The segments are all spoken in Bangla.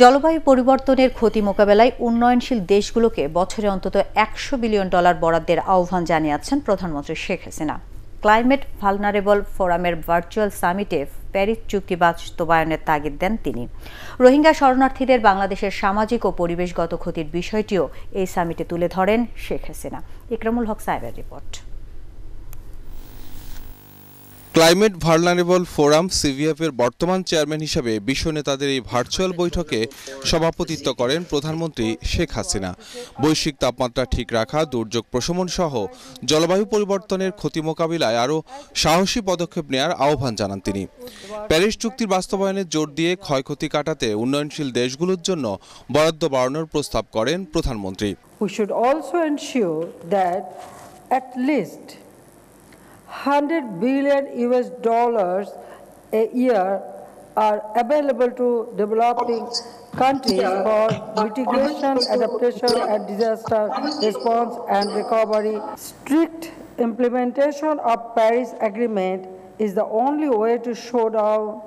জলবায়ু পরিবর্তনের ক্ষতি মোকাবেলায় উন্নয়নশীল দেশগুলোকে বছরে অন্তত একশো বিলিয়ন ডলার বরাদ্দের আহ্বান জানিয়েছেন প্রধানমন্ত্রী শেখ হাসিনা। ক্লাইমেট ভালনারেবল ফোরামের ভার্চুয়াল সামিটে প্যারিস চুক্তি বাস্তবায়নের তাগিদ দেন তিনি। রোহিঙ্গা শরণার্থীদের বাংলাদেশের সামাজিক ও পরিবেশগত ক্ষতির বিষয়টিও এই সামিটে তুলে ধরেন শেখ হাসিনা। ইকরামুল হক সাহেবের report. Climate vulnerable forum CVF এর বর্তমান চেয়ারম্যান হিসেবে বিশ্ব নেতাদের এই ভার্চুয়াল বৈঠকে সভাপতিত্ব করেন প্রধানমন্ত্রী শেখ হাসিনা। বৈশ্বিক তাপমাত্রা ঠিক রাখা, দুর্যোগ প্রশমন সহ জলবায়ু পরিবর্তনের ক্ষতি মোকাবিলায় আরও সাহসী পদক্ষেপ নেওয়ার আহ্বান জানান তিনি। প্যারিস চুক্তির বাস্তবায়নে জোর দিয়ে ক্ষয়ক্ষতি কাটাতে উন্নয়নশীল দেশগুলোর জন্য বরাদ্দ বাড়ানোর প্রস্তাব করেন প্রধানমন্ত্রী। At least 100 billion US dollars a year are available to developing countries for mitigation, adaptation, and disaster response and recovery. Strict implementation of Paris Agreement is the only way to show down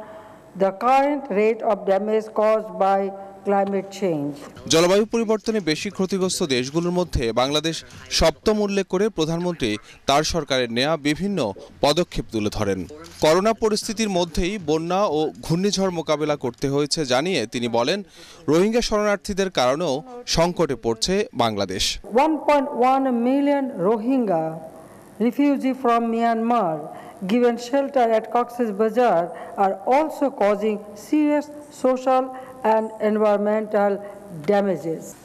the current rate of damage caused by climate change. জলবায়ু পরিবর্তনে বেশি ক্ষতিগ্রস্ত দেশগুলোর মধ্যে বাংলাদেশ সপ্তম উল্লেখ করে প্রধানমন্ত্রী তার সরকারের নেয়া বিভিন্ন পদক্ষেপ তুলে ধরেন করোনা পরিস্থিতির মধ্যেই বন্যা ও ঘূর্ণিঝড় মোকাবেলা করতে হয়েছে জানিয়ে তিনি বলেন রোহিঙ্গা শরণার্থীদের কারণেও সংকটে পড়ছে Bangladesh 1.1 million Rohingya refugees from Myanmar given shelter at Cox's Bazar are also causing serious social and environmental damages.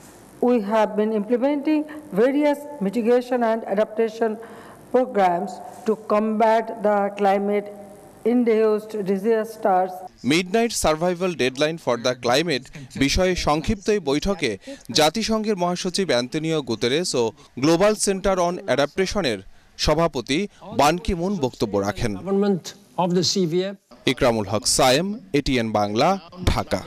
We have been implementing various mitigation and adaptation programs to combat the climate induced disasters midnight survival deadline for the climate বিষয়ে সংক্ষিপ্ত এই বৈঠকে জাতিসংঘের মহাসচিব অ্যান্তনিও গুতেরেস ও গ্লোবাল সেন্টার অন অ্যাডাপ্টেশনের সভাপতি বান কি মুন বক্তব্য রাখেন ইকরামুল হক সায়েম এটিএন বাংলা ঢাকা.